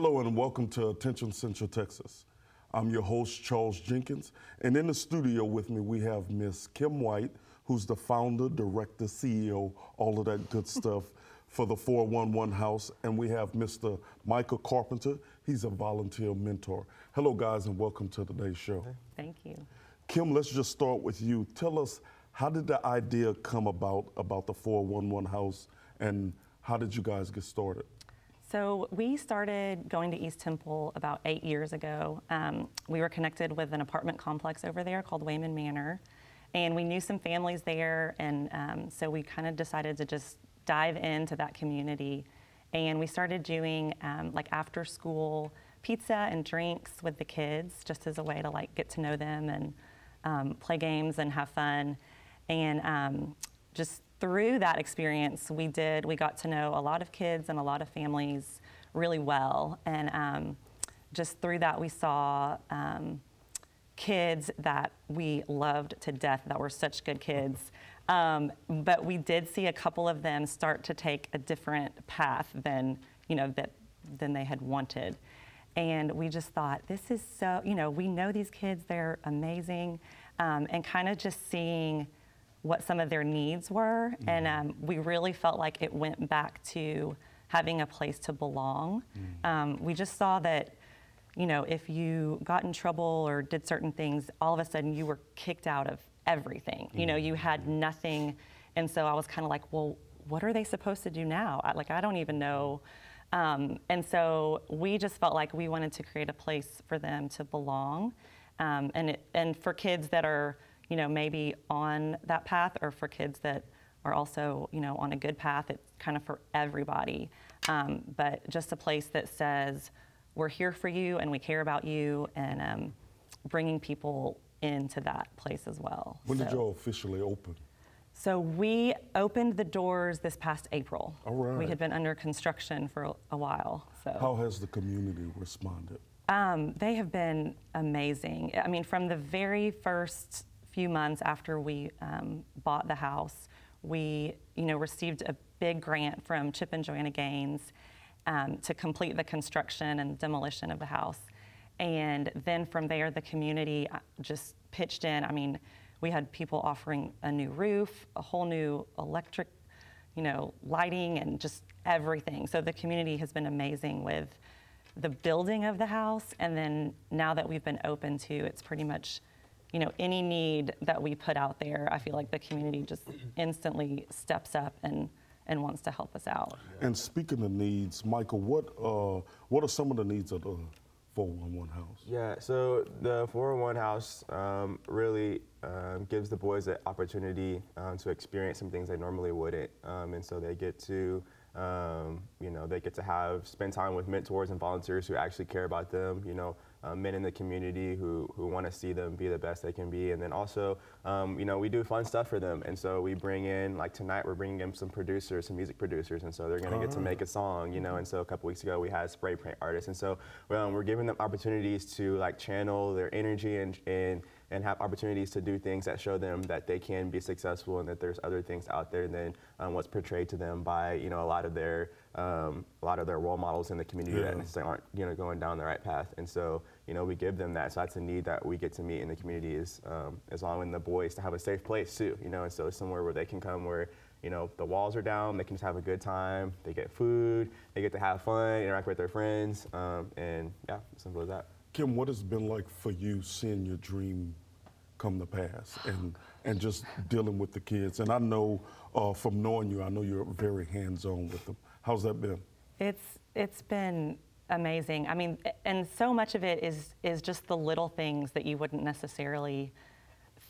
Hello and welcome to Attention Central Texas. I'm your host, Charles Jenkins, and in the studio with me we have Miss Kim White, who's the founder, director, CEO, all of that good stuff for the 411 House, and we have Mr. Michael Carpenter. He's a volunteer mentor. Hello, guys, and welcome to today's show. Thank you. Kim, let's just start with you. Tell us how did the idea come about about the 411 House, and how did you guys get started? So we started going to East Temple about eight years ago. Um, we were connected with an apartment complex over there called Wayman Manor, and we knew some families there, and um, so we kind of decided to just dive into that community, and we started doing um, like after school pizza and drinks with the kids, just as a way to like get to know them and um, play games and have fun, and um, just through that experience, we did, we got to know a lot of kids and a lot of families really well. And um, just through that, we saw um, kids that we loved to death, that were such good kids. Um, but we did see a couple of them start to take a different path than, you know, that, than they had wanted. And we just thought, this is so, you know, we know these kids, they're amazing. Um, and kind of just seeing, what some of their needs were. Mm. And um, we really felt like it went back to having a place to belong. Mm. Um, we just saw that, you know, if you got in trouble or did certain things, all of a sudden you were kicked out of everything. Mm. You know, you had mm. nothing. And so I was kind of like, well, what are they supposed to do now? I, like, I don't even know. Um, and so we just felt like we wanted to create a place for them to belong. Um, and, it, and for kids that are, you know, maybe on that path or for kids that are also, you know, on a good path. It's kind of for everybody. Um, but just a place that says, we're here for you and we care about you and um, bringing people into that place as well. When so, did y'all officially open? So we opened the doors this past April. All right. We had been under construction for a while. So how has the community responded? Um, they have been amazing. I mean, from the very first few months after we um, bought the house, we, you know, received a big grant from Chip and Joanna Gaines um, to complete the construction and demolition of the house. And then from there, the community uh, just pitched in. I mean, we had people offering a new roof, a whole new electric, you know, lighting, and just everything. So the community has been amazing with the building of the house. And then now that we've been open to, it's pretty much you know, any need that we put out there, I feel like the community just instantly steps up and, and wants to help us out. And speaking of needs, Michael, what, uh, what are some of the needs of the 411 house? Yeah, so the 411 house um, really um, gives the boys the opportunity um, to experience some things they normally wouldn't. Um, and so they get to um, you know, they get to have spend time with mentors and volunteers who actually care about them. You know, um, men in the community who, who want to see them be the best they can be. And then also, um, you know, we do fun stuff for them. And so we bring in, like tonight, we're bringing in some producers, some music producers. And so they're going to get to make a song, you know. And so a couple weeks ago, we had spray paint artists. And so um, we're giving them opportunities to like channel their energy and, and and have opportunities to do things that show them that they can be successful and that there's other things out there than um, what's portrayed to them by you know a lot of their um, a lot of their role models in the community yeah. that necessarily aren't you know going down the right path. And so you know we give them that. So that's a need that we get to meet in the community is um, is allowing the boys to have a safe place too you know? And so somewhere where they can come where you know the walls are down they can just have a good time they get food they get to have fun interact with their friends um, and yeah simple as that Kim, what has been like for you seeing your dream come to pass and and just dealing with the kids? And I know uh, from knowing you, I know you're very hands-on with them. How's that been? It's it's been amazing. I mean, and so much of it is is just the little things that you wouldn't necessarily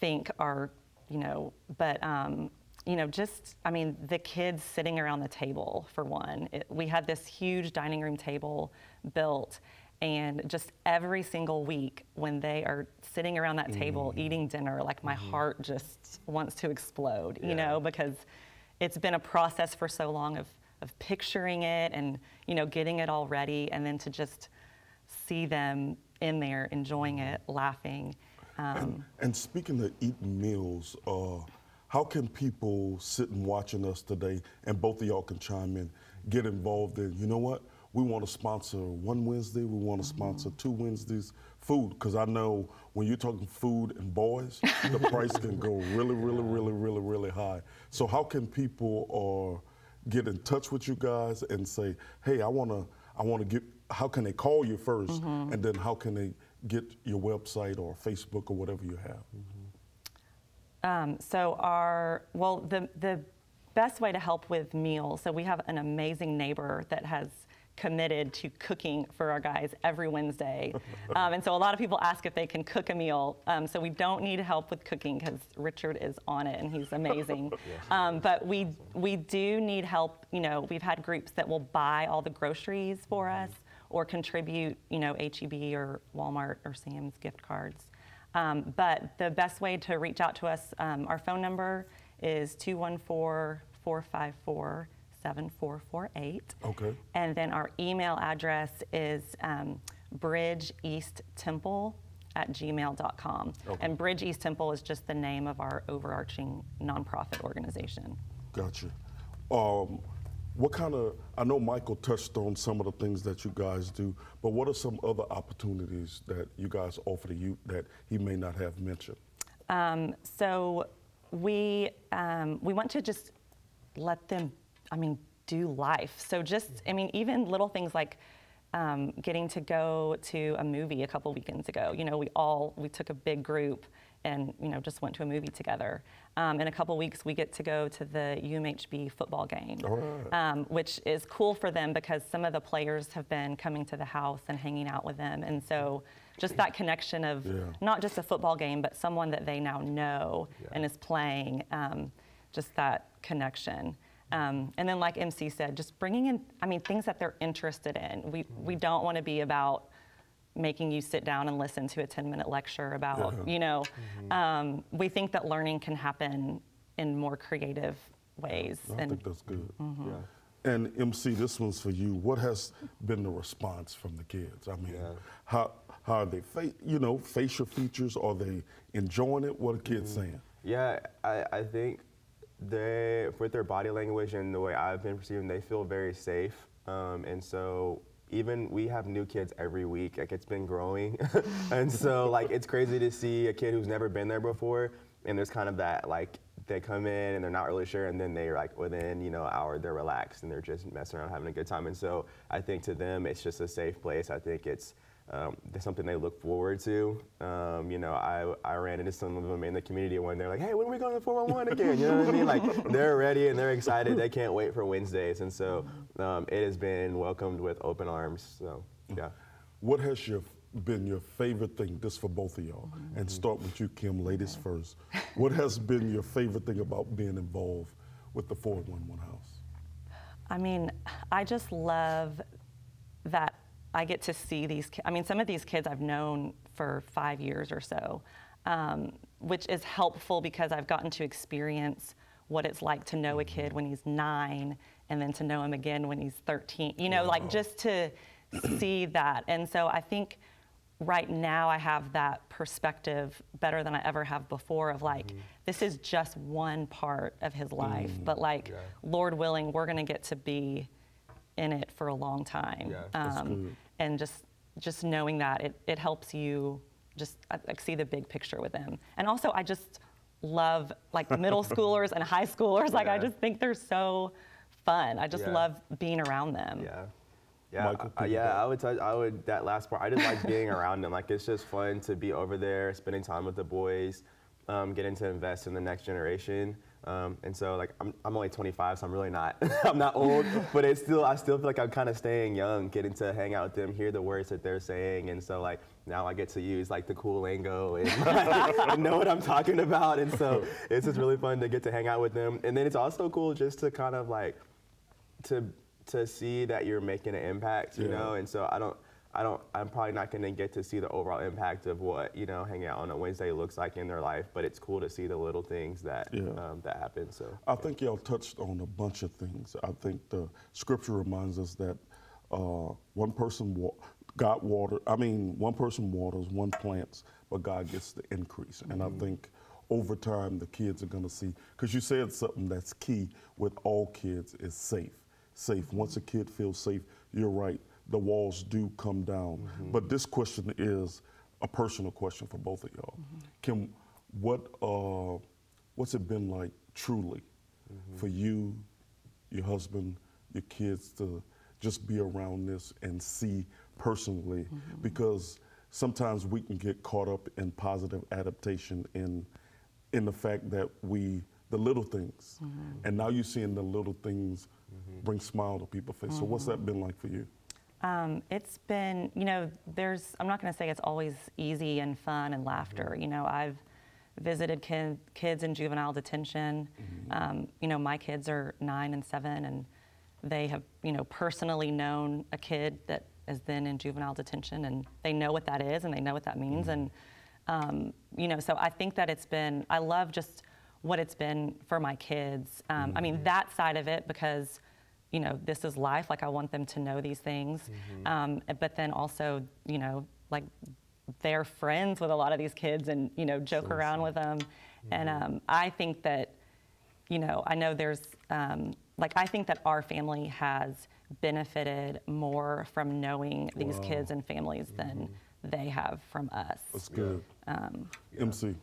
think are, you know, but um, you know, just I mean, the kids sitting around the table for one. It, we had this huge dining room table built, and just every single week when they are sitting around that table mm. eating dinner, like my mm-hmm. heart just wants to explode, yeah. you know, because it's been a process for so long of, of picturing it and, you know, getting it all ready and then to just see them in there enjoying mm-hmm. it, laughing. Um, and, and, speaking of eating meals, uh, how can people sitting watching us today, and both of y'all can chime in, get involved in, you know what? We want to sponsor one Wednesday, we want to sponsor two Wednesdays food because I know when you're talking food and boys, the price can go really, really, really, really, really high. So how can people uh, get in touch with you guys and say, hey, I want to, I want to get, how can they call you 1st and then how can they get your website or Facebook or whatever you have? Um, so our well, the the best way to help with meals. So we have an amazing neighbor that has committed to cooking for our guys every Wednesday, um, and so a lot of people ask if they can cook a meal. Um, so we don't need help with cooking because Richard is on it and he's amazing. um, but we we do need help. You know, we've had groups that will buy all the groceries for us or contribute. You know, HEB or Walmart or Sam's gift cards. Um, but the best way to reach out to us, um, our phone number is 214 454 7448. Okay. And then our email address is um, bridgeeasttemple at gmail.com. Okay. And Bridge East Temple is just the name of our overarching nonprofit organization. Gotcha. Um, what kind of, I know Michael touched on some of the things that you guys do, but what are some other opportunities that you guys offer to youth that he may not have mentioned? Um, so we um, we want to just let them, I mean, do life. So just, I mean, even little things like um, getting to go to a movie a couple weekends ago. You know, we all we took a big group and you know just went to a movie together. Um, in a couple weeks, we get to go to the UMHB football game, right. um, which is cool for them because some of the players have been coming to the house and hanging out with them, and so just that connection of Yeah. not just a football game, but someone that they now know and is playing, um, just that connection. Um, and then, like MC said, just bringing in, I mean, things that they're interested in. We, we don't want to be about making you sit down and listen to a 10 minute lecture about, Yeah. you know, um, we think that learning can happen in more creative ways. I and think that's good. Mm-hmm. Yeah. And MC, this one's for you. What has been the response from the kids? I mean, Yeah. how how are they, fa- you know, facial features? Are they enjoying it? What are kids Mm-hmm. saying? Yeah, I, I think they, with their body language and the way I've been perceiving, they feel very safe. Um, and so even we have new kids every week. Like it's been growing, and so like it's crazy to see a kid who's never been there before, and there's kind of that like they come in and they're not really sure, and then they're like within you know an hour they're relaxed and they're just messing around having a good time. And so I think to them it's just a safe place. I think it's um, there's something they look forward to. Um, you know, I, I ran into some of them in the community when they're like, hey, when are we going to 411 again? You know what I mean? Like, they're ready and they're excited. They can't wait for Wednesdays. And so um, it has been welcomed with open arms. So, yeah. What has your been your favorite thing? This for both of y'all, and start with you, Kim. Ladies first. What has been your favorite thing about being involved with the 411 House? I mean, I just love that I get to see these. I mean, some of these kids I've known for five years or so, um, which is helpful because I've gotten to experience what it's like to know a kid when he's nine and then to know him again when he's 13. You know, like just to see that. And so I think right now I have that perspective better than I ever have before of like, this is just one part of his life, but like, Yeah. Lord willing, we're going to get to be in it for a long time. Yeah, that's good. And just just knowing that it, it helps you just uh, like see the big picture with them. And also, I just love like middle schoolers and high schoolers. Like I just think they're so fun. I just Yeah. love being around them. Yeah. Yeah, Michael, I- yeah, I would touch, I would that last part. I just like being around them. Like it's just fun to be over there, spending time with the boys, um, getting to invest in the next generation. Um, and so like I'm, I'm only 25, so I'm really not I'm not old, but it's still I still feel like I'm kind of staying young, getting to hang out with them, hear the words that they're saying, and so like now I get to use like the cool lingo and, and know what I'm talking about, and so it's just really fun to get to hang out with them. And then it's also cool just to kind of like to to see that you're making an impact, you Yeah. know. And so I don't, I don't, I'm probably not going to get to see the overall impact of what you know hanging out on a Wednesday looks like in their life. But it's cool to see the little things that Yeah. um, that happen. So I think y'all touched on a bunch of things. I think the scripture reminds us that uh, one person wa- got water. I mean, one person waters, one plants, but God gets the increase. And I think over time the kids are going to see. Because you said something that's key with all kids is safe. safe. Once a kid feels safe, you're right, the walls do come down. Mm-hmm. But this question is a personal question for both of y'all. Mm-hmm. Kim, what uh, what's it been like truly mm-hmm. for you, your husband, your kids to just be around this and see personally? Because sometimes we can get caught up in positive adaptation in in the fact that we the little things, and now you're seeing the little things bring smile to people's face. So what's that been like for you? Um, it's been, you know, there's, I'm not going to say it's always easy and fun and laughter. You know, I've visited kid, kids in juvenile detention. Um, you know, my kids are nine and seven, and they have, you know, personally known a kid that is then in juvenile detention, and they know what that is and they know what that means. And, um, you know, so I think that it's been, I love just what it's been for my kids. Um, I mean, that side of it, because, you know, this is life. Like, I want them to know these things. Um, but then also, you know, like, they're friends with a lot of these kids and, you know, joke around with them. And um, I think that, you know, I know there's, um, like, I think that our family has benefited more from knowing these kids and families than they have from us. That's good. Um, MC.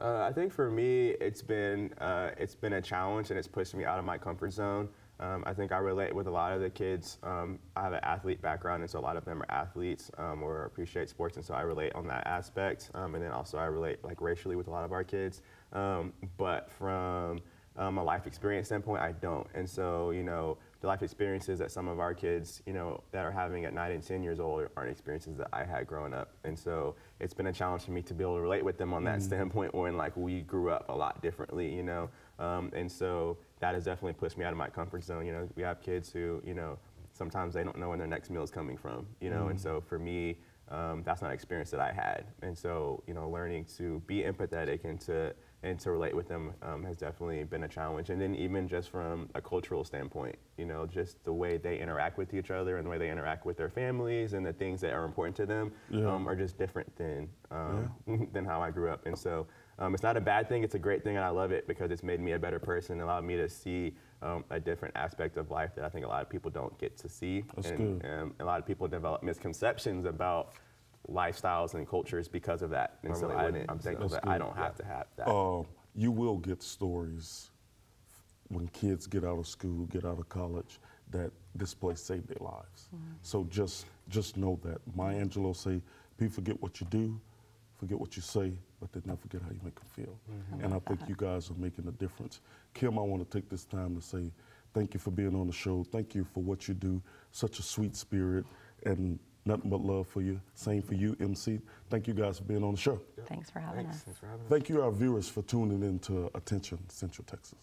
Uh, I think for me, it's been uh, it's been a challenge and it's pushed me out of my comfort zone. Um, I think I relate with a lot of the kids. Um, I have an athlete background, and so a lot of them are athletes um, or appreciate sports, and so I relate on that aspect. Um, and then also I relate like racially with a lot of our kids. Um, but from um, a life experience standpoint, I don't. And so you know, the life experiences that some of our kids, you know, that are having at nine and ten years old aren't experiences that I had growing up. And so it's been a challenge for me to be able to relate with them on that standpoint when like we grew up a lot differently, you know. Um, and so that has definitely pushed me out of my comfort zone. You know, we have kids who, you know, sometimes they don't know when their next meal is coming from, you know. And so for me, um, that's not an experience that I had. And so, you know, learning to be empathetic and to and to relate with them um, has definitely been a challenge. And then even just from a cultural standpoint, you know, just the way they interact with each other and the way they interact with their families and the things that are important to them Yeah. um, are just different than um, than how I grew up. And so um, it's not a bad thing. It's a great thing, and I love it because it's made me a better person, allowed me to see um, a different aspect of life that I think a lot of people don't get to see. That's and good. Um, a lot of people develop misconceptions about lifestyles and cultures because of that. And so I, wouldn't, I'm thankful That's that I don't have to have that. Uh, you will get stories when kids get out of school, get out of college, that this place saved their lives. So just just know that. Maya Angelou say, people forget what you do, forget what you say, but they never forget how you make them feel. Mm-hmm. And I think you guys are making a difference. Kim, I want to take this time to say thank you for being on the show. Thank you for what you do. Such a sweet spirit and nothing but love for you. Same for you, MC. Thank you guys for being on the show. Thanks for having Thanks. us. Thanks for having me. Thank you, our viewers, for tuning in to Attention Central Texas.